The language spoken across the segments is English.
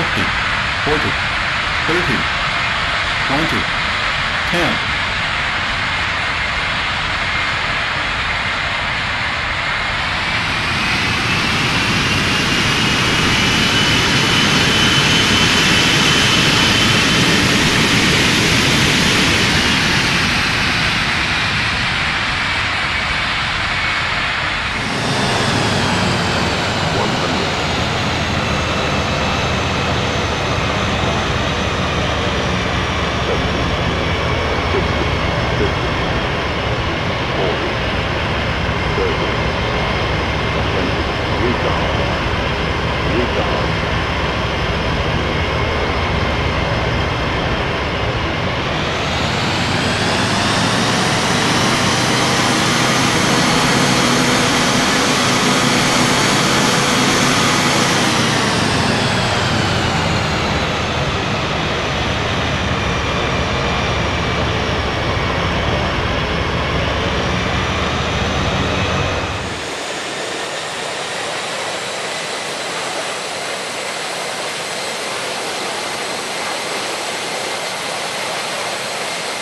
50, 40, 30, 20, 10.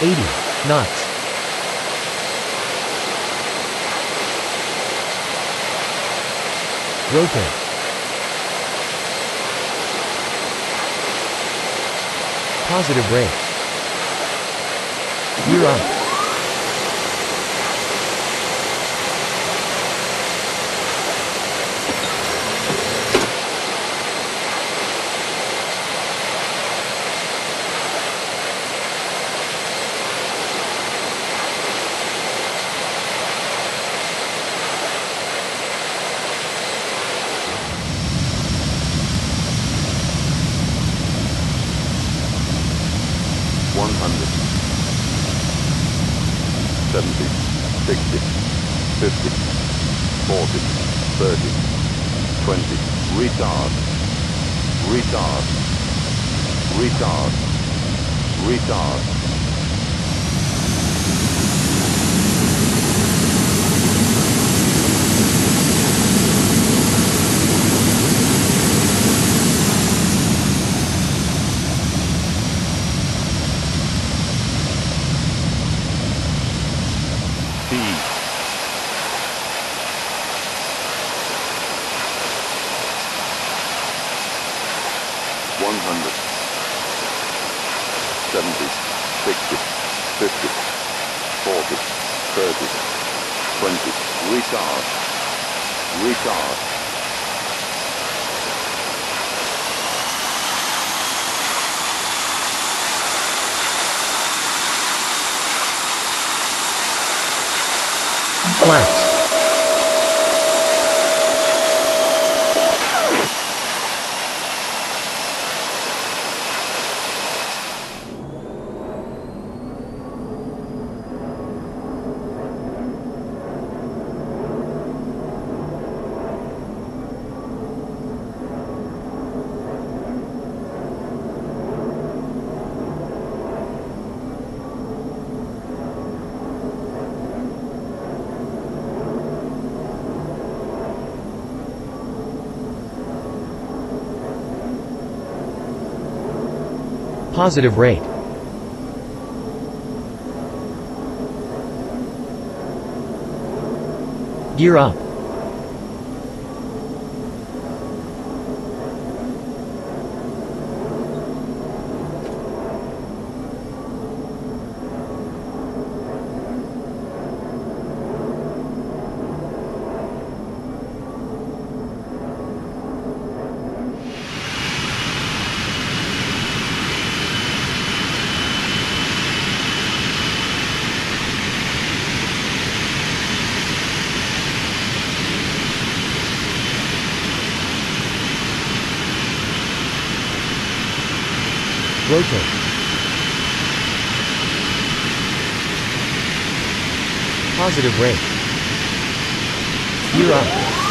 80 knots. Rotate. Positive rate. Gear up. One hundred. Seventy. Sixty. Fifty. Forty. Thirty. Twenty. Retard. Retard. Retard. Retard. 70, 60, 50, 40, 30, 20. Recharge. Recharge. Black. Positive rate. Gear up. Rotate. Positive rate. Gear up.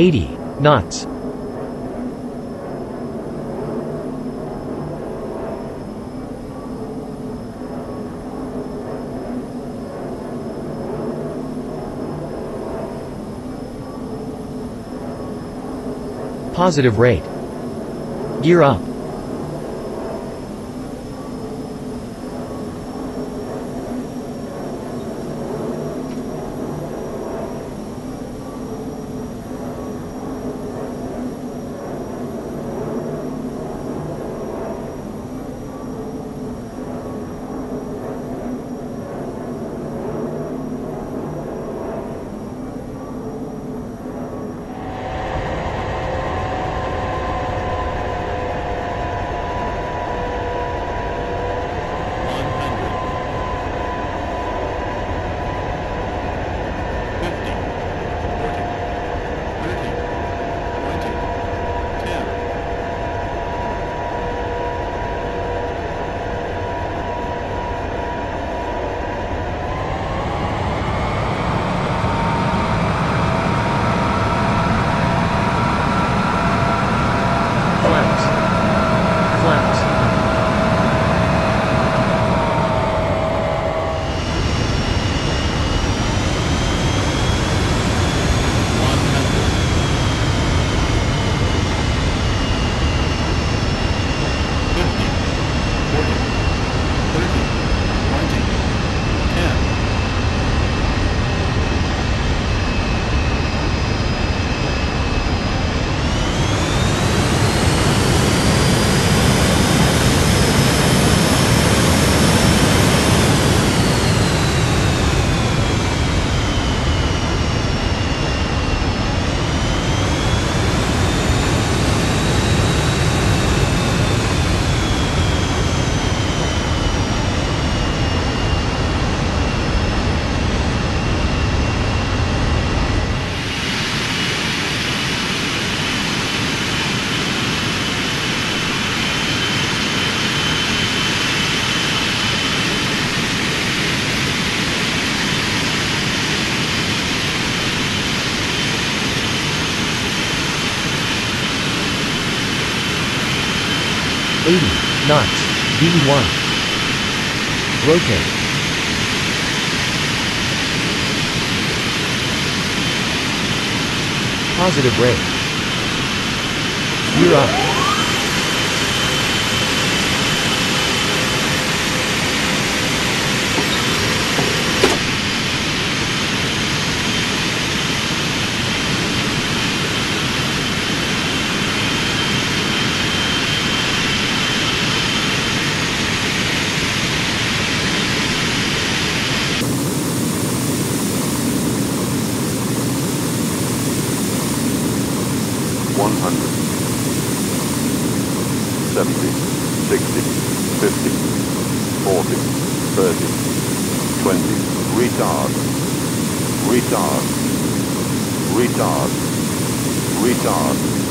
80 knots. Positive rate. Gear up. 80 knots, V1. Rotate. Positive rate. Gear up. Retard. Retard. Retard.